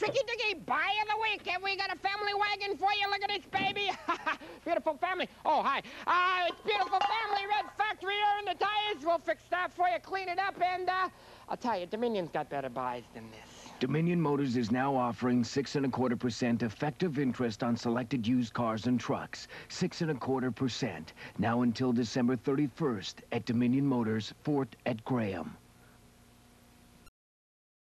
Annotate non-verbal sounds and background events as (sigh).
Tricky Dicky, buy of the week. Have we got a family wagon for you? Look at this baby. (laughs) beautiful family. Oh, hi. Uh, it's beautiful family. Red factory air in the tires. We'll fix that for you, clean it up, and uh, I'll tell you, Dominion's got better buys than this. Dominion Motors is now offering six and a quarter percent effective interest on selected used cars and trucks. Six and a quarter percent. Now until December 31st at Dominion Motors, Fort at Graham.